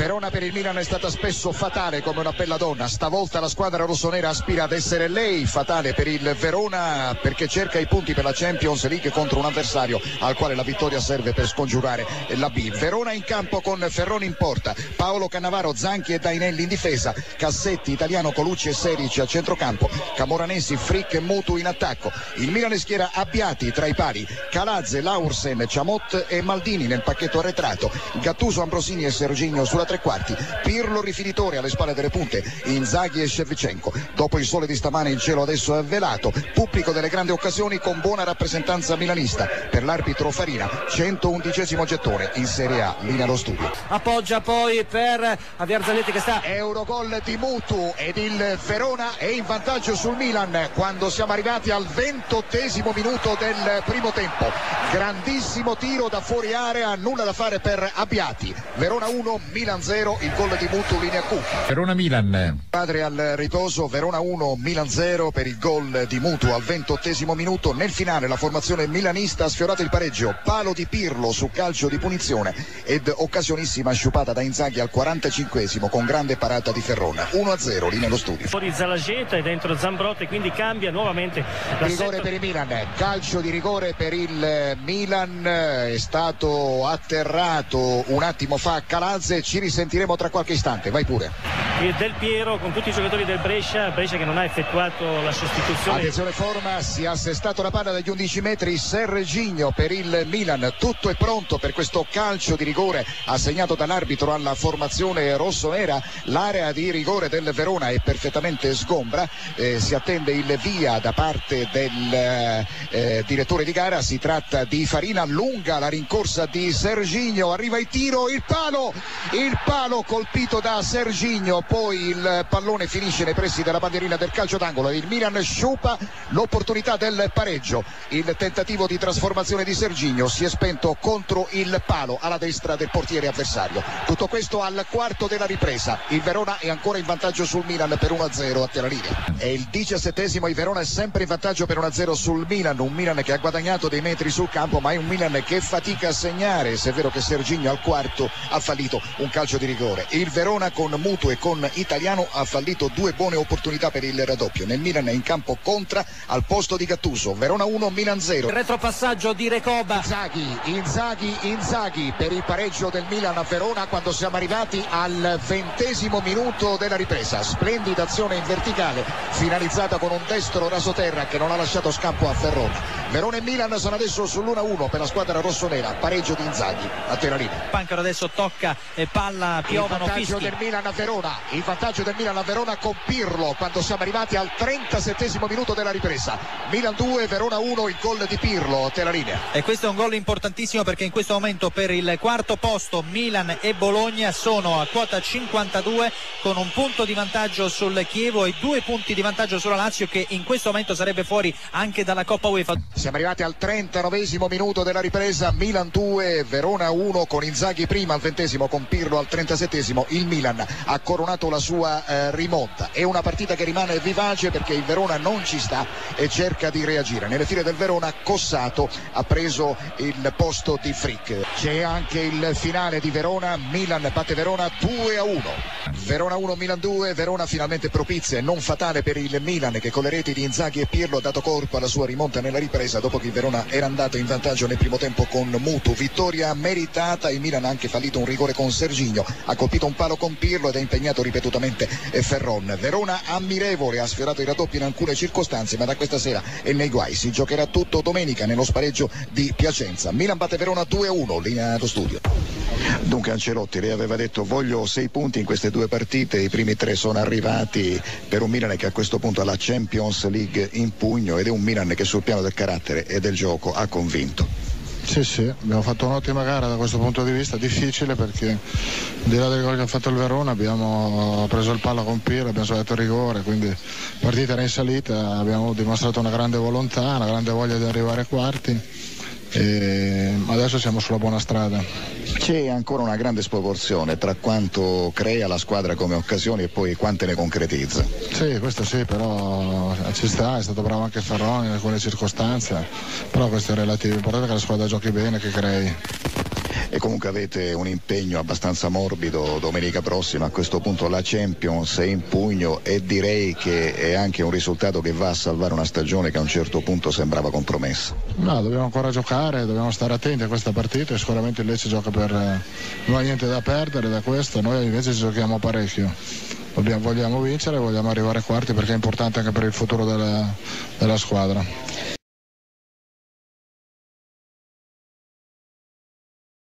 Verona per il Milan è stata spesso fatale come una bella donna, stavolta la squadra rossonera aspira ad essere lei fatale per il Verona perché cerca i punti per la Champions League contro un avversario al quale la vittoria serve per scongiurare la B. Verona in campo con Ferroni in porta, Paolo Cannavaro, Zanchi e Dainelli in difesa, Cassetti, Italiano, Colucci e Serici a centrocampo, Camoranesi, Frick e Mutu in attacco. Il Milan schiera Abbiati tra i pari, Calazze, Laursen, Ciamot e Maldini nel pacchetto arretrato, Gattuso, Ambrosini e Serginio sulla tre quarti, Pirlo rifinitore alle spalle delle punte, Inzaghi e Shevchenko. Dopo il sole di stamane il cielo adesso è velato, pubblico delle grandi occasioni con buona rappresentanza milanista. Per l'arbitro Farina, 111 gettone in Serie A, linea allo studio. Appoggia poi per Javier Zanetti che sta Eurogol di Mutu ed il Verona è in vantaggio sul Milan quando siamo arrivati al ventottesimo minuto del primo tempo. Grandissimo tiro da fuori area, nulla da fare per Abbiati. Verona 1, Milan 0, il gol di Mutu linea Q. Verona-Milan. Padre al riposo, Verona 1, Milan 0 per il gol di Mutu al ventottesimo minuto. Nel finale la formazione milanista ha sfiorato il pareggio, palo di Pirlo su calcio di punizione ed occasionissima sciupata da Inzaghi al 45esimo con grande parata di Ferrona. 1-0 lì nello studio. Fuori Zalageta e dentro Zambrotta e quindi cambia nuovamente la Rigore per il Milan, calcio di rigore per il Milan, è stato atterrato un attimo fa Calazze, ci risentiremo tra qualche istante, vai pure. Del Piero con tutti i giocatori del Brescia, Brescia che non ha effettuato la sostituzione. Attenzione forma, si è assestato la palla dagli 11 metri, Sergigno per il Milan, tutto è pronto per questo calcio di rigore assegnato dall'arbitro alla formazione rossonera, l'area di rigore del Verona è perfettamente sgombra, eh, si attende il via da parte del eh, direttore di gara, si tratta di Farina, lunga la rincorsa di Sergigno, arriva il tiro, il palo, il palo colpito da Sergigno, poi il pallone finisce nei pressi della bandierina del calcio d'angolo, il Milan sciupa l'opportunità del pareggio, il tentativo di trasformazione di Sergigno si è spento contro il palo alla destra del portiere avversario. Tutto questo al quarto della ripresa. Il Verona è ancora in vantaggio sul Milan per 1-0 a terra linea. È il diciassettesimo, il Verona è sempre in vantaggio per 1-0 sul Milan, un Milan che ha guadagnato dei metri sul campo, ma è un Milan che fatica a segnare, se è vero che Sergigno al quarto ha fallito un calcio di rigore. Il Verona con Mutu e con Italiano ha fallito due buone opportunità per il raddoppio. Nel Milan è in campo contra al posto di Gattuso. Verona 1, Milan 0. il retropassaggio di Recoba Inzaghi, Inzaghi, Inzaghi per il pareggio del Milan a Verona quando siamo arrivati al ventesimo minuto della ripresa. Splendida azione in verticale, finalizzata con un destro rasoterra che non ha lasciato scampo a Ferrona. Verona e Milan sono adesso sull'1-1 per la squadra rossonera, pareggio di Inzaghi a terra linea. Pancaro adesso tocca e palla Il piovono vantaggio fischi del Milan a Verona, il vantaggio del Milan a Verona con Pirlo quando siamo arrivati al 37 minuto della ripresa. Milan 2, Verona 1, il gol di Pirlo terra linea. e questo è un gol importantissimo perché in questo momento per il quarto posto Milan e Bologna sono a quota 52 con un punto di vantaggio sul Chievo e due punti di vantaggio sulla Lazio che in questo momento sarebbe fuori anche dalla Coppa UEFA. Siamo arrivati al 39 minuto della ripresa, Milan 2, Verona 1 con Inzaghi prima al 20 con Pirlo al 37 il Milan ha coronato la sua eh, rimonta. È una partita che rimane vivace perché il Verona non ci sta e cerca di reagire. Nelle file del Verona Cossato ha preso il posto di Frick. C'è anche il finale di Verona, Milan batte Verona 2 a 1. Verona 1, Milan 2, Verona finalmente propizia e non fatale per il Milan che con le reti di Inzaghi e Pirlo ha dato corpo alla sua rimonta nella ripresa dopo che il Verona era andato in vantaggio nel primo tempo con Mutu. Vittoria meritata, il Milan ha anche fallito un rigore con Serginio, ha colpito un palo con Pirlo ed ha impegnato ripetutamente eh, Ferron. Verona ammirevole, ha sfiorato il raddoppio in alcune circostanze, ma da questa sera è nei guai. Si giocherà tutto domenica nello spareggio di Piacenza. Milan batte Verona 2-1, linea allo studio. Dunque Ancelotti, lei aveva detto voglio sei punti in queste due partite, i primi tre sono arrivati per un Milan che a questo punto ha la Champions League in pugno ed è un Milan che sul piano del carattere e del gioco ha convinto. Sì, sì, abbiamo fatto un'ottima gara da questo punto di vista, difficile perché di là del gol che ha fatto il Verona abbiamo preso il palla con Pirlo, abbiamo sbagliato il rigore, quindi partita era in salita, abbiamo dimostrato una grande volontà, una grande voglia di arrivare ai quarti e adesso siamo sulla buona strada. C'è ancora una grande sproporzione tra quanto crea la squadra come occasioni e poi quante ne concretizza. Sì, questo sì, però ci sta, è stato bravo anche Ferroni in alcune circostanze, però questo è relativo, l'importante è che la squadra giochi bene, che crei. E comunque avete un impegno abbastanza morbido domenica prossima, a questo punto la Champions è in pugno e direi che è anche un risultato che va a salvare una stagione che a un certo punto sembrava compromessa. No, dobbiamo ancora giocare, dobbiamo stare attenti a questa partita sicuramente il Lecce gioca per... non ha niente da perdere da questo, noi invece ci giochiamo parecchio. Vogliamo vincere, vogliamo arrivare a quarti perché è importante anche per il futuro della, della squadra.